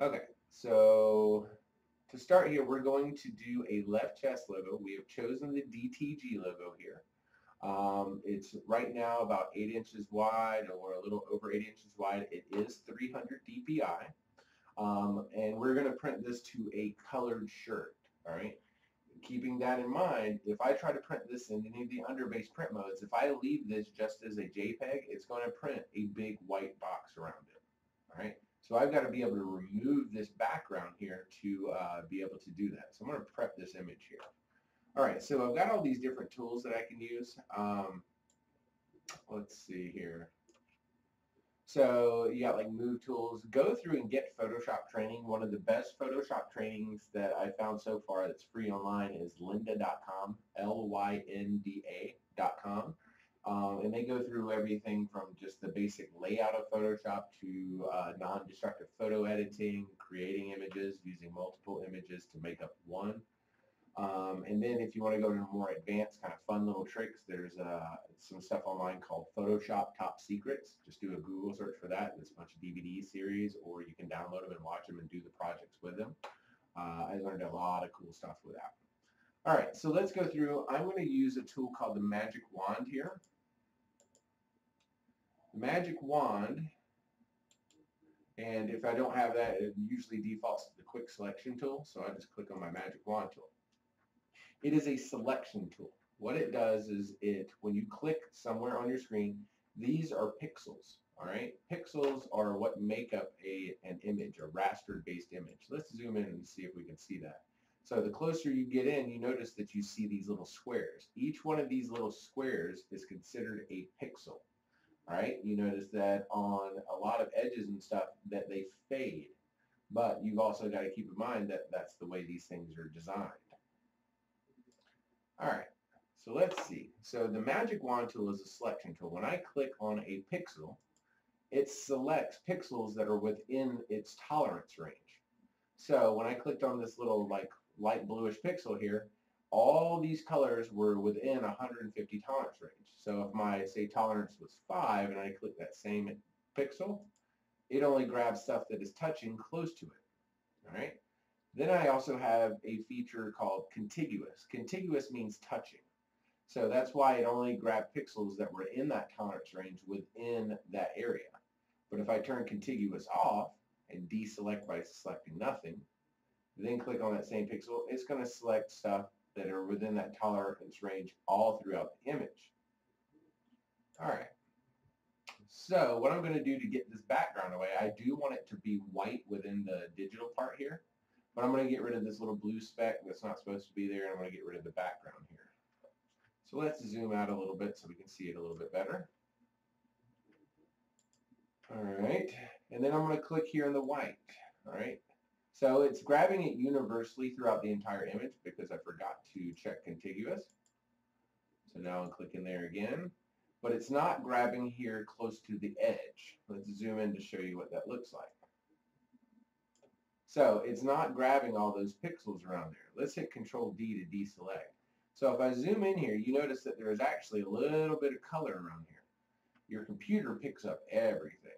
Okay, so to start here, we're going to do a left chest logo. We have chosen the DTG logo here. Um, it's right now about 8 inches wide or a little over 8 inches wide. It is 300 DPI. Um, and we're going to print this to a colored shirt. All right. Keeping that in mind, if I try to print this in any of the underbase print modes, if I leave this just as a JPEG, it's going to print a big white box around it. All right. So I've got to be able to remove this background here to uh, be able to do that. So I'm going to prep this image here. All right, so I've got all these different tools that I can use. Um, let's see here. So you got like move tools. Go through and get Photoshop training. One of the best Photoshop trainings that I found so far that's free online is lynda.com, L-Y-N-D-A.com. Um, and they go through everything from just the basic layout of Photoshop to uh, non-destructive photo editing, creating images, using multiple images to make up one. Um, and then if you want to go to more advanced kind of fun little tricks, there's uh, some stuff online called Photoshop Top Secrets. Just do a Google search for that. There's a bunch of DVD series, or you can download them and watch them and do the projects with them. Uh, I learned a lot of cool stuff with that. All right, so let's go through. I'm going to use a tool called the Magic Wand here. Magic Wand, and if I don't have that, it usually defaults to the Quick Selection tool, so I just click on my Magic Wand tool. It is a selection tool. What it does is it, when you click somewhere on your screen, these are pixels, all right? Pixels are what make up a, an image, a raster-based image. Let's zoom in and see if we can see that. So the closer you get in, you notice that you see these little squares. Each one of these little squares is considered a pixel. Right, you notice that on a lot of edges and stuff that they fade. But you've also got to keep in mind that that's the way these things are designed. All right, so let's see. So the magic wand tool is a selection tool. When I click on a pixel, it selects pixels that are within its tolerance range. So when I clicked on this little like light bluish pixel here, all these colors were within 150 tolerance range. So if my, say, tolerance was 5 and I click that same pixel, it only grabs stuff that is touching close to it. All right. Then I also have a feature called contiguous. Contiguous means touching. So that's why it only grabbed pixels that were in that tolerance range within that area. But if I turn contiguous off and deselect by selecting nothing, then click on that same pixel, it's going to select stuff that are within that tolerance range all throughout the image. All right. So what I'm going to do to get this background away, I do want it to be white within the digital part here. But I'm going to get rid of this little blue speck that's not supposed to be there, and I'm going to get rid of the background here. So let's zoom out a little bit so we can see it a little bit better. All right, and then I'm going to click here in the white. All right, so it's grabbing it universally throughout the entire image because I forgot to check contiguous. So now I'm clicking there again, but it's not grabbing here close to the edge. Let's zoom in to show you what that looks like. So it's not grabbing all those pixels around there. Let's hit Control D to deselect. So if I zoom in here, you notice that there is actually a little bit of color around here. Your computer picks up everything.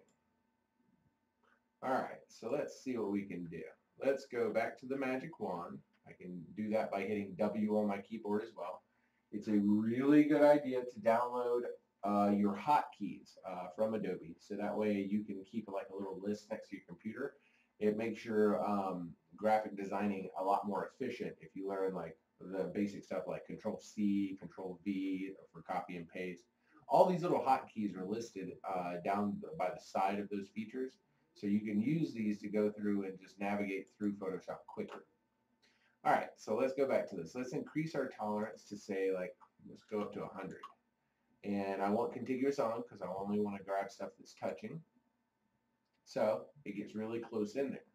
All right, so let's see what we can do. Let's go back to the magic wand. I can do that by hitting W on my keyboard as well. It's a really good idea to download uh, your hotkeys uh, from Adobe. So that way you can keep like a little list next to your computer it makes your um, graphic designing a lot more efficient if you learn like the basic stuff like Control C, Control V for copy and paste. All these little hotkeys are listed uh, down by the side of those features, so you can use these to go through and just navigate through Photoshop quicker. All right, so let's go back to this. Let's increase our tolerance to say like, let's go up to 100. And I want contiguous on because I only want to grab stuff that's touching. So it gets really close in there.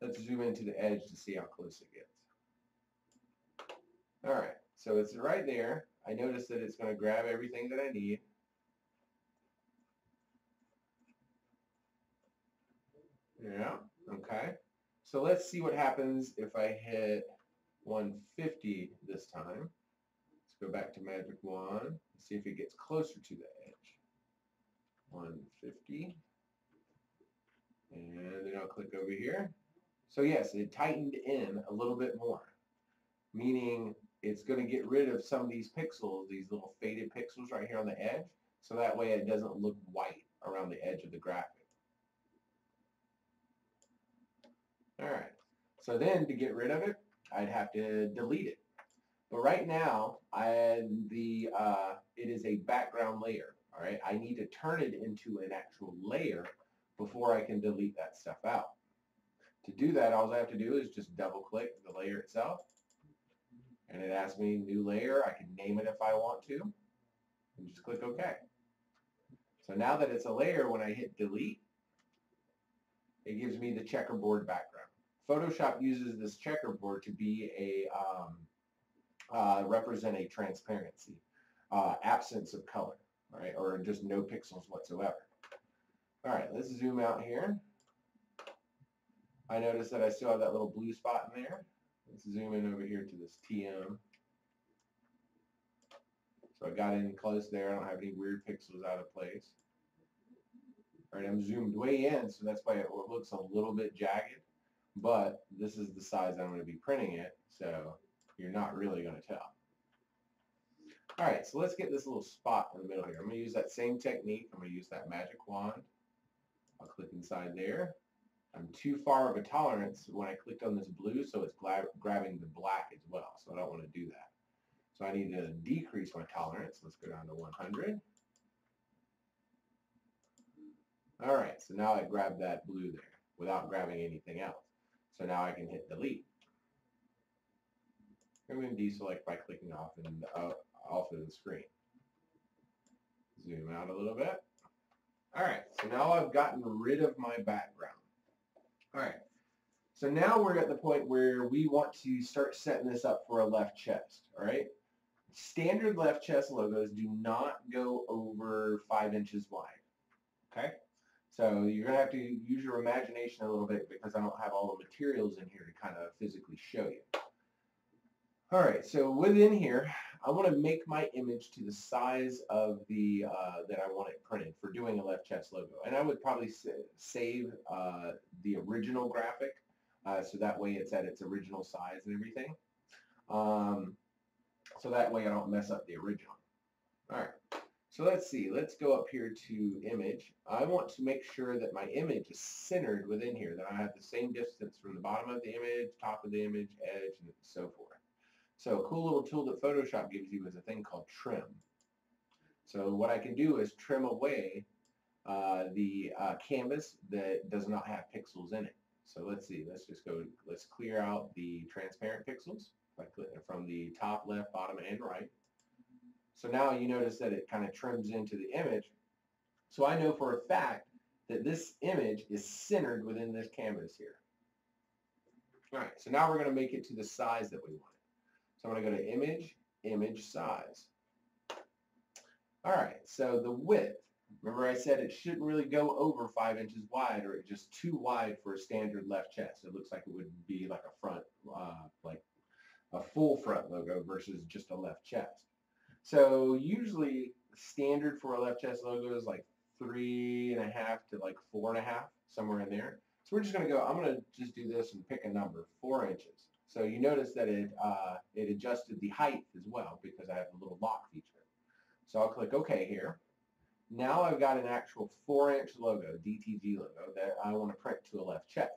Let's zoom into the edge to see how close it gets. All right, so it's right there. I notice that it's going to grab everything that I need. Yeah, okay. So let's see what happens if I hit 150 this time. Let's go back to Magic Wand and see if it gets closer to the edge. 150. And then I'll click over here So yes, it tightened in a little bit more, meaning it's going to get rid of some of these pixels, these little faded pixels right here on the edge, so that way it doesn't look white around the edge of the graphic. Alright, so then to get rid of it, I'd have to delete it. But right now, I, the uh, it is a background layer. All right, I need to turn it into an actual layer before I can delete that stuff out. To do that, all I have to do is just double click the layer itself. And it asks me new layer. I can name it if I want to. And just click OK. So now that it's a layer, when I hit delete, it gives me the checkerboard background. Photoshop uses this checkerboard to be a um, uh, represent a transparency, uh, absence of color, right, or just no pixels whatsoever. All right, let's zoom out here. I notice that I still have that little blue spot in there. Let's zoom in over here to this TM. So I got in close there. I don't have any weird pixels out of place. All right, I'm zoomed way in, so that's why it looks a little bit jagged. But this is the size I'm going to be printing it, so you're not really going to tell. All right, so let's get this little spot in the middle here. I'm going to use that same technique. I'm going to use that magic wand. I'll click inside there. I'm too far of a tolerance when I clicked on this blue, so it's grabbing the black as well. So I don't want to do that. So I need to decrease my tolerance. Let's go down to 100. All right, so now I grabbed that blue there without grabbing anything else. So now I can hit delete. I'm going to deselect by clicking off and uh, off of the screen. Zoom out a little bit. All right, so now I've gotten rid of my background. All right, so now we're at the point where we want to start setting this up for a left chest, all right? Standard left chest logos do not go over five inches wide, okay? So you're going to have to use your imagination a little bit because I don't have all the materials in here to kind of physically show you. All right, so within here, I want to make my image to the size of the uh, that I want it printed for doing a left chest logo. And I would probably save uh, the original graphic uh, so that way it's at its original size and everything. Um, so that way I don't mess up the original. All right, so let's see. Let's go up here to image. I want to make sure that my image is centered within here, that I have the same distance from the bottom of the image, top of the image, edge, and so forth. So a cool little tool that Photoshop gives you is a thing called trim. So what I can do is trim away uh, the uh, canvas that does not have pixels in it. So let's see, let's just go, let's clear out the transparent pixels from the top, left, bottom, and right. So now you notice that it kind of trims into the image. So I know for a fact that this image is centered within this canvas here. All right, so now we're going to make it to the size that we want. So I'm going to go to Image, Image Size. All right, so the width, remember I said it shouldn't really go over 5 inches wide or just too wide for a standard left chest. It looks like it would be like a front, uh, like a full front logo versus just a left chest. So usually standard for a left chest logo is like three and a half to like four and a half, somewhere in there. So we're just going to go, I'm going to just do this and pick a number, four inches. So you notice that it, uh, it adjusted the height as well because I have a little lock feature. So I'll click OK here. Now I've got an actual 4-inch logo, DTG logo, that I want to print to a left chest.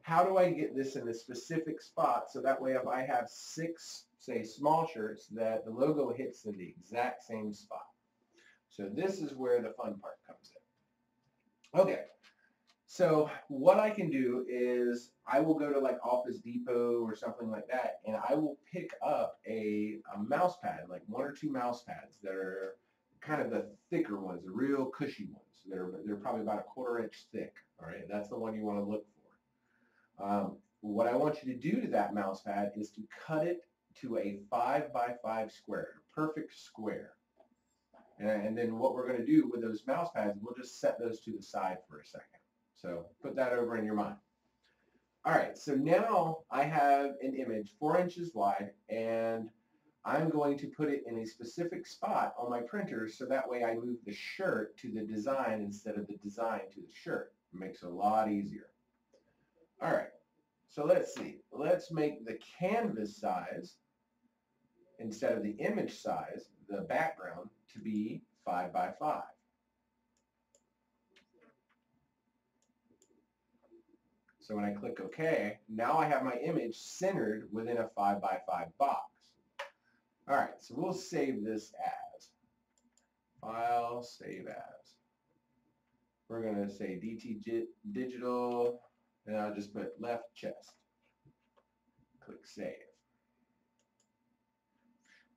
How do I get this in a specific spot so that way if I have six, say, small shirts, that the logo hits in the exact same spot? So this is where the fun part comes in. Okay, so what I can do is I will go to like Office Depot or something like that, and I will pick up a, a mouse pad, like one or two mouse pads that are kind of the thicker ones, the real cushy ones. They're, they're probably about a quarter inch thick. All right, that's the one you want to look for. Um, what I want you to do to that mouse pad is to cut it to a 5 by 5 square, perfect square. And, and then what we're going to do with those mouse pads, we'll just set those to the side for a second. So put that over in your mind. All right, so now I have an image four inches wide and I'm going to put it in a specific spot on my printer so that way I move the shirt to the design instead of the design to the shirt. It makes it a lot easier. All right, So let's see. Let's make the canvas size, instead of the image size, the background, to be 5 by 5. So when I click OK, now I have my image centered within a 5 by 5 box. All right, so we'll save this as. File, save as. We're going to say DT Digital, and I'll just put left chest. Click Save.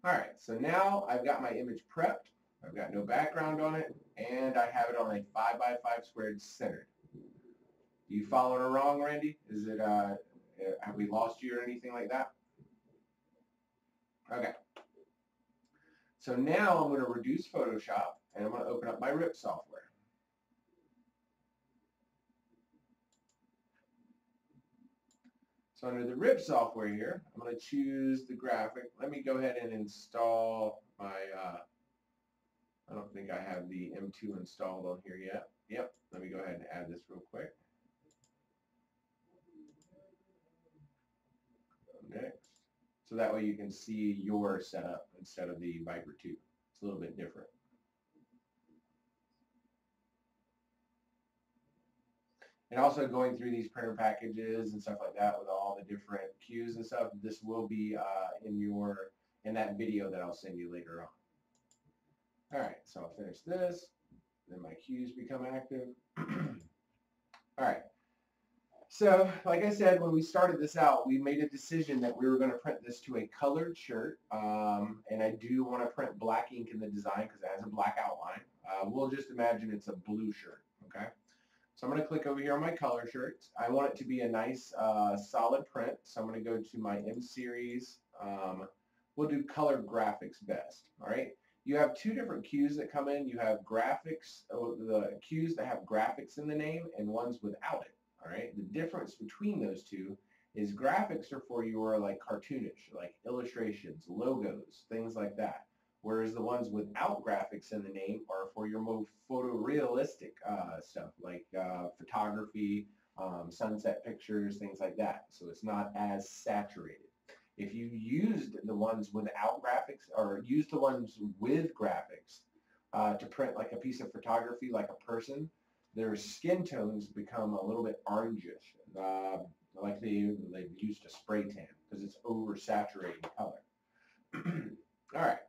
All right, so now I've got my image prepped. I've got no background on it, and I have it on a 5 by 5 squared centered. You following along, Randy? Is it, uh, have we lost you or anything like that? Okay. So now I'm going to reduce Photoshop, and I'm going to open up my RIP software. So under the RIP software here, I'm going to choose the graphic. Let me go ahead and install my, uh, I don't think I have the M2 installed on here yet. Yep, let me go ahead and add this real quick. next. So that way you can see your setup instead of the Viper 2. It's a little bit different. And also going through these printer packages and stuff like that with all the different queues and stuff, this will be uh, in your in that video that I'll send you later on. All right, so I'll finish this. Then my queues become active. all right, so, like I said, when we started this out, we made a decision that we were going to print this to a colored shirt. Um, and I do want to print black ink in the design because it has a black outline. Uh, we'll just imagine it's a blue shirt, okay? So I'm going to click over here on my color shirts. I want it to be a nice uh, solid print. So I'm going to go to my M series. Um, we'll do color graphics best, all right? You have two different queues that come in. You have graphics, oh, the queues that have graphics in the name and ones without it. All right. The difference between those two is graphics are for your like cartoonish, like illustrations, logos, things like that. Whereas the ones without graphics in the name are for your more photorealistic uh, stuff like uh, photography, um, sunset pictures, things like that. So it's not as saturated. If you used the ones without graphics or used the ones with graphics uh, to print like a piece of photography like a person, their skin tones become a little bit orangish, uh, like they, they've used a spray tan because it's oversaturating color. All right,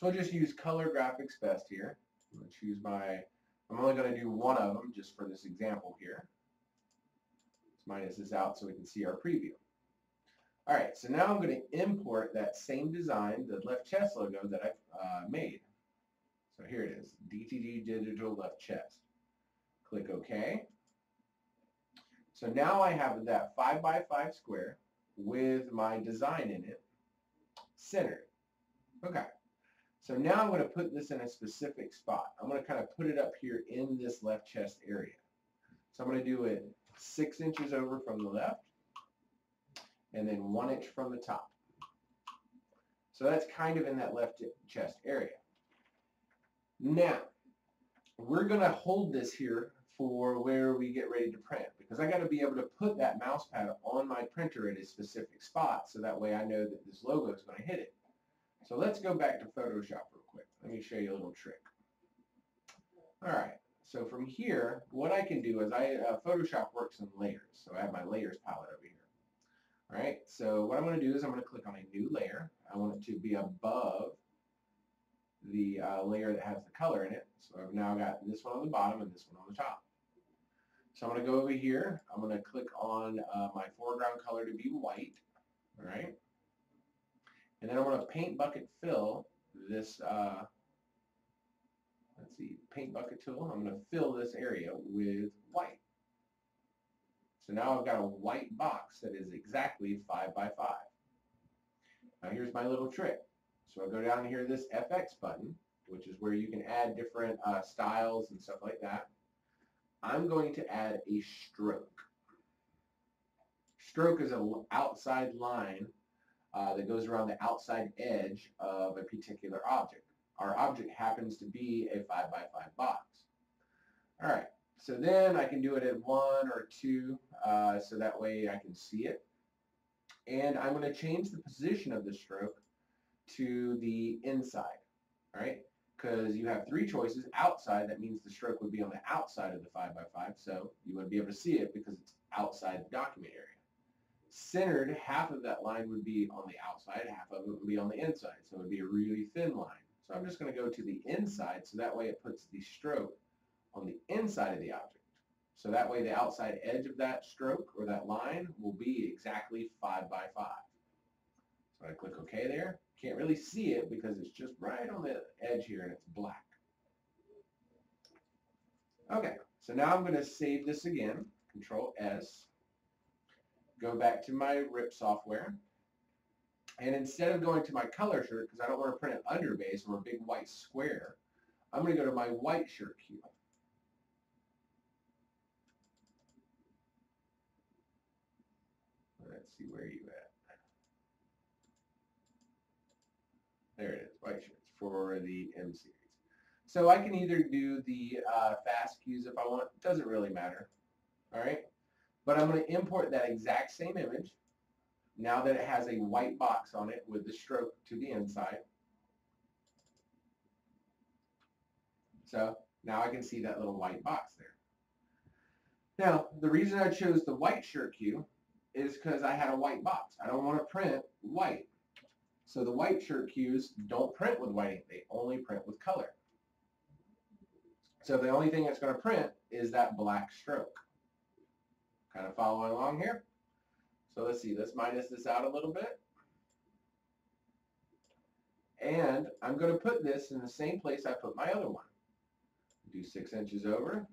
so I'll just use color graphics best here. I'm going to choose my, I'm only going to do one of them just for this example here. Let's minus this out so we can see our preview. All right, so now I'm going to import that same design, the left chest logo that I've uh, made. So here it is, DTG Digital Left Chest. Click OK. So now I have that 5 by 5 square with my design in it centered. Okay. So now I'm going to put this in a specific spot. I'm going to kind of put it up here in this left chest area. So I'm going to do it 6 inches over from the left and then 1 inch from the top. So that's kind of in that left chest area. Now, we're going to hold this here for where we get ready to print because I got to be able to put that mouse pad on my printer at a specific spot so that way I know that this logo is going to hit it. So let's go back to Photoshop real quick. Let me show you a little trick. All right, so from here, what I can do is I uh, Photoshop works in layers. So I have my layers palette over here. All right, so what I'm going to do is I'm going to click on a new layer. I want it to be above the uh, layer that has the color in it. So I've now got this one on the bottom and this one on the top. So I'm going to go over here. I'm going to click on uh, my foreground color to be white. All right. And then I'm going to paint bucket fill this, uh, let's see, paint bucket tool. I'm going to fill this area with white. So now I've got a white box that is exactly 5 by 5. Now here's my little trick. So I go down here to this FX button, which is where you can add different uh, styles and stuff like that. I'm going to add a stroke. Stroke is an outside line uh, that goes around the outside edge of a particular object. Our object happens to be a 5 by 5 box. All right, so then I can do it at 1 or 2. uh, so that way I can see it. And I'm going to change the position of the stroke to the inside, all right? Because you have three choices. Outside, that means the stroke would be on the outside of the 5x5, so you wouldn't be able to see it because it's outside the document area. Centered, half of that line would be on the outside, half of it would be on the inside, so it would be a really thin line. So I'm just going to go to the inside, so that way it puts the stroke on the inside of the object. So that way the outside edge of that stroke or that line will be exactly 5 by 5. So I click OK there. Can't really see it because it's just right on the edge here and it's black. Okay, so now I'm going to save this again. Control S. Go back to my RIP software. And instead of going to my color shirt, because I don't want to print an underbase or a big white square, I'm going to go to my white shirt queue. Let's see where you at. There it is, white shirts for the M series. So I can either do the uh, fast queues if I want. It doesn't really matter. All right. But I'm going to import that exact same image now that it has a white box on it with the stroke to the inside. So now I can see that little white box there. Now, the reason I chose the white shirt queue is because I had a white box. I don't want to print white. So the white shirt queues don't print with white ink. They only print with color. So the only thing that's going to print is that black stroke. Kind of following along here. So let's see, let's minus this out a little bit. And I'm going to put this in the same place I put my other one. Do six inches over,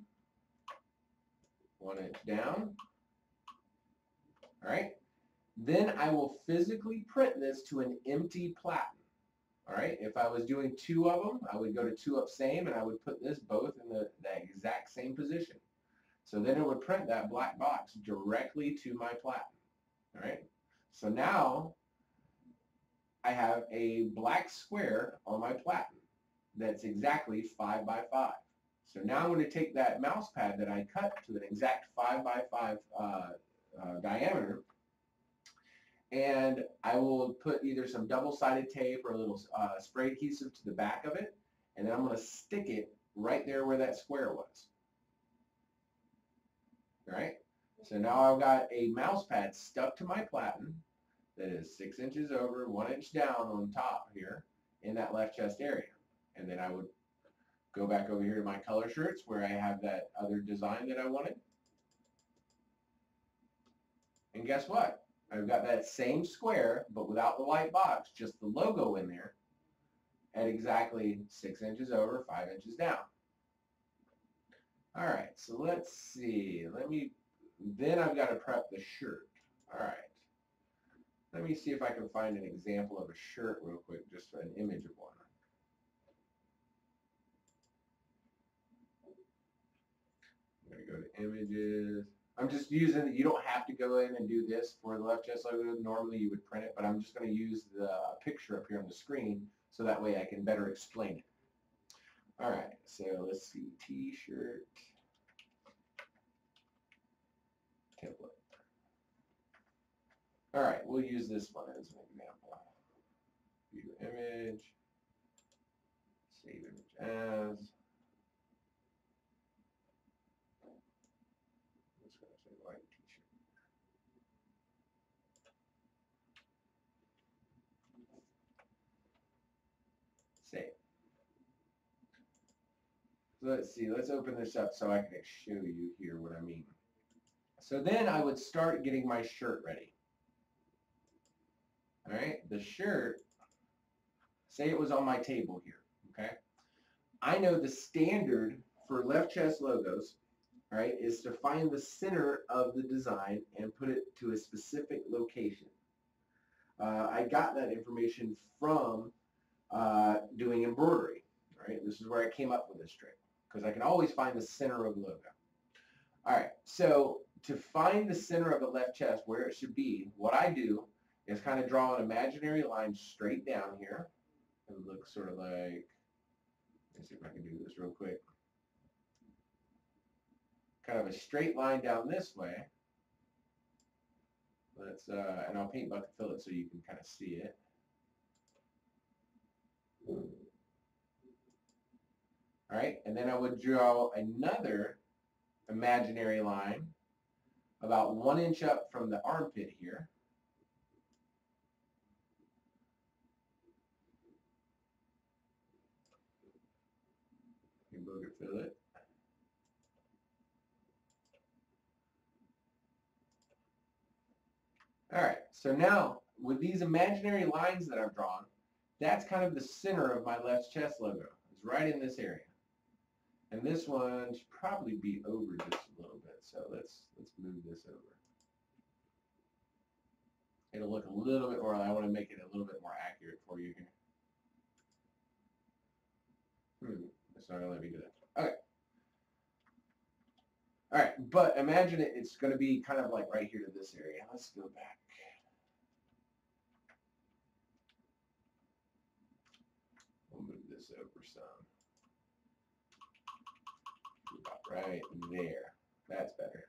one inch down, all right? Then I will physically print this to an empty platen. All right, if I was doing two of them, I would go to two up same and I would put this both in the, the exact same position. So then it would print that black box directly to my platen. All right, so now I have a black square on my platen that's exactly 5 by 5. So now I'm going to take that mouse pad that I cut to an exact 5 by 5 uh, uh, diameter and I will put either some double-sided tape or a little uh, spray adhesive to the back of it and then I'm going to stick it right there where that square was. Alright, so now I've got a mouse pad stuck to my platen that is 6 inches over, 1 inch down on top here in that left chest area. And then I would go back over here to my color shirts where I have that other design that I wanted. And guess what? I've got that same square, but without the white box, just the logo in there, at exactly 6 inches over, 5 inches down. Alright, so let's see. Let me, then I've got to prep the shirt. Alright. Let me see if I can find an example of a shirt real quick, just an image of one. I'm going to go to images. I'm just using, you don't have to go in and do this for the left chest logo. Normally you would print it, but I'm just going to use the picture up here on the screen so that way I can better explain it. All right, so let's see, t-shirt template. All right, we'll use this one as an example. View image, save image as. Let's see, let's open this up so I can show you here what I mean. So then I would start getting my shirt ready. All right, the shirt, say it was on my table here, okay? I know the standard for left chest logos, all right, is to find the center of the design and put it to a specific location. Uh, I got that information from uh, doing embroidery, right? This is where I came up with this trick because I can always find the center of the logo. All right, so to find the center of the left chest where it should be, what I do is kind of draw an imaginary line straight down here. It looks sort of like, let's see if I can do this real quick. Kind of a straight line down this way. let's, uh, and I'll paint bucket fill it so you can kind of see it. All right, and then I would draw another imaginary line about one inch up from the armpit here. You booger fill. All right, so now with these imaginary lines that I've drawn, that's kind of the center of my left chest logo. It's right in this area. And this one should probably be over just a little bit. So let's let's move this over. It'll look a little bit more, I want to make it a little bit more accurate for you here. Hmm, it's not let me do that. Okay. All right, but imagine it, it's going to be kind of like right here to this area. Let's go back. We'll move this over some. About right there. That's better.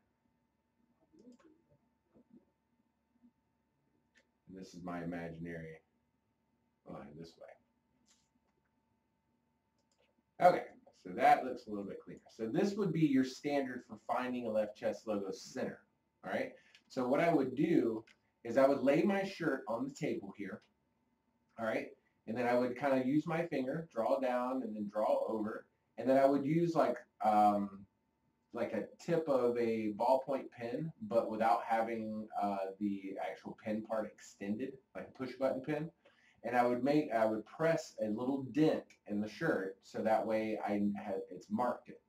And this is my imaginary line this way. Okay, so that looks a little bit cleaner. So this would be your standard for finding a left chest logo center. All right. So what I would do is I would lay my shirt on the table here. All right. And then I would kind of use my finger, draw down, and then draw over. And then I would use like um, like a tip of a ballpoint pen, but without having uh, the actual pen part extended, like a push button pen. And I would make, I would press a little dent in the shirt so that way I have, it's marked it.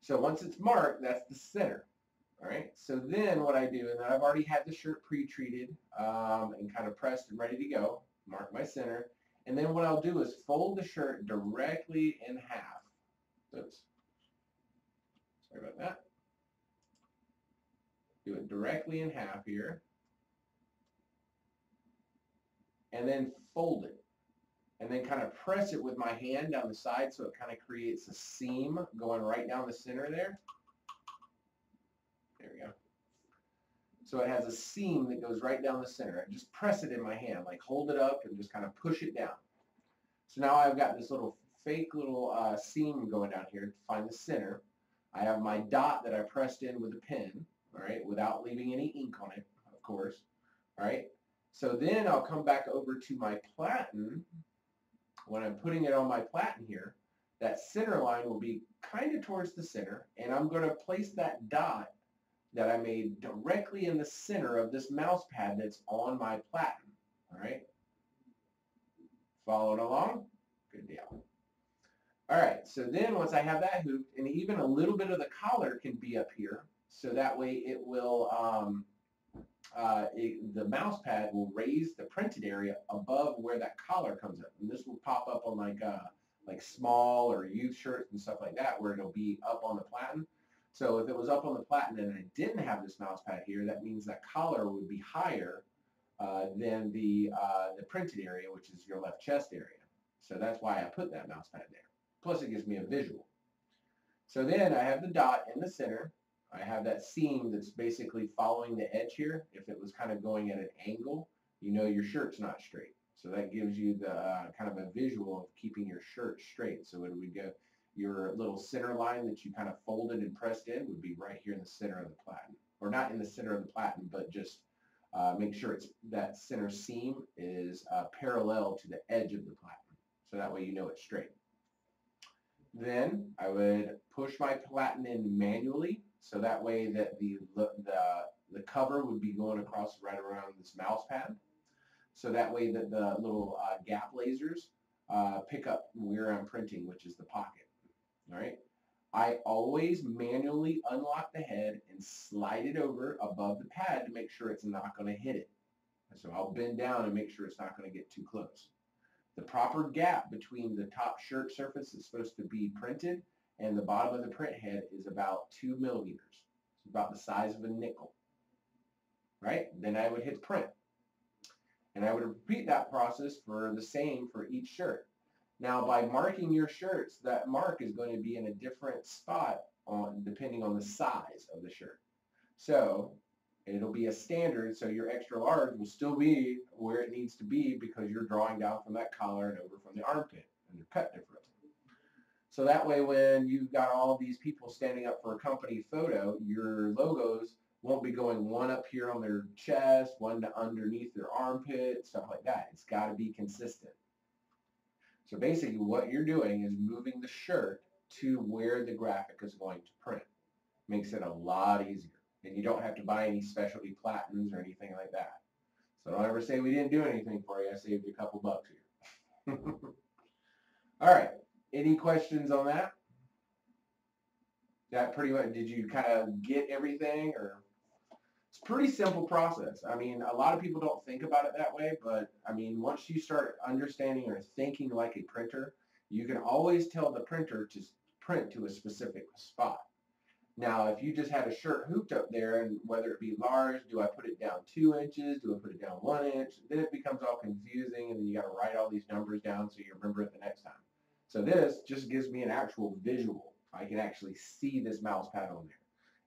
So once it's marked, that's the center. All right. So then what I do, and I've already had the shirt pre-treated um, and kind of pressed and ready to go, mark my center. And then what I'll do is fold the shirt directly in half Oops. Sorry about that. Do it directly in half here. And then fold it. And then kind of press it with my hand down the side so it kind of creates a seam going right down the center there. There we go. So it has a seam that goes right down the center. I just press it in my hand, like hold it up and just kind of push it down. So now I've got this little fake little uh, seam going down here to find the center. I have my dot that I pressed in with a pen, all right, without leaving any ink on it, of course, all right. So then I'll come back over to my platen. When I'm putting it on my platen here, that center line will be kind of towards the center, and I'm going to place that dot that I made directly in the center of this mouse pad that's on my platen, all right. Followed along? Good deal. All right, so then once I have that hooped, and even a little bit of the collar can be up here, so that way it will, um, uh, it, the mouse pad will raise the printed area above where that collar comes up. And this will pop up on like uh, like small or youth shirts and stuff like that, where it'll be up on the platen. So if it was up on the platen and I didn't have this mouse pad here, that means that collar would be higher uh, than the, uh, the printed area, which is your left chest area. So that's why I put that mouse pad there. Plus it gives me a visual. So then I have the dot in the center. I have that seam that's basically following the edge here. If it was kind of going at an angle, you know your shirt's not straight. So that gives you the uh, kind of a visual of keeping your shirt straight. So it would go, your little center line that you kind of folded and pressed in would be right here in the center of the platen. Or not in the center of the platen, but just uh, make sure it's that center seam is uh, parallel to the edge of the platen. So that way you know it's straight. Then I would push my platen in manually, so that way that the, the, the cover would be going across right around this mouse pad. So that way that the little uh, gap lasers uh, pick up where I'm printing, which is the pocket. All right. I always manually unlock the head and slide it over above the pad to make sure it's not going to hit it. So I'll bend down and make sure it's not going to get too close. The proper gap between the top shirt surface that's supposed to be printed and the bottom of the print head is about two millimeters. It's about the size of a nickel. Right? Then I would hit print. And I would repeat that process for the same for each shirt. Now by marking your shirts, that mark is going to be in a different spot on depending on the size of the shirt. So And it'll be a standard, so your extra large will still be where it needs to be because you're drawing down from that collar and over from the armpit, and they're cut differently. So that way when you've got all these people standing up for a company photo, your logos won't be going one up here on their chest, one to underneath their armpit, stuff like that. It's got to be consistent. So basically what you're doing is moving the shirt to where the graphic is going to print. Makes it a lot easier. And you don't have to buy any specialty platens or anything like that. So don't ever say we didn't do anything for you. I saved you a couple bucks here. All right. Any questions on that? That pretty much, did you kind of get everything or? It's a pretty simple process. I mean, a lot of people don't think about it that way, but I mean, once you start understanding or thinking like a printer, you can always tell the printer to print to a specific spot. Now, if you just had a shirt hooped up there, and whether it be large, do I put it down two inches? Do I put it down one inch? Then it becomes all confusing, and then you got to write all these numbers down so you remember it the next time. So this just gives me an actual visual. I can actually see this mouse pad on there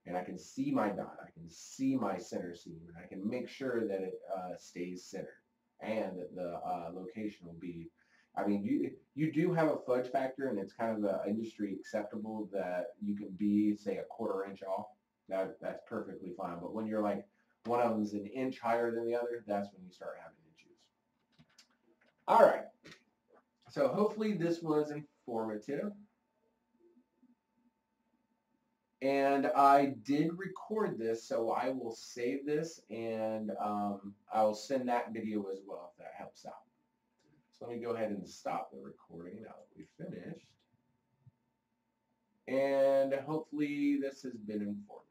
and I can see my dot, I can see my center seam, and I can make sure that it uh, stays centered and that the uh, location will be, I mean, you, you do have a fudge factor and it's kind of the industry acceptable that you can be, say, a quarter inch off. That, that's perfectly fine. But when you're like, one of them's an inch higher than the other, that's when you start having issues. All right. So hopefully this was informative. And I did record this, so I will save this and um, I'll send that video as well if that helps out. So let me go ahead and stop the recording now that we've finished. And hopefully this has been informative.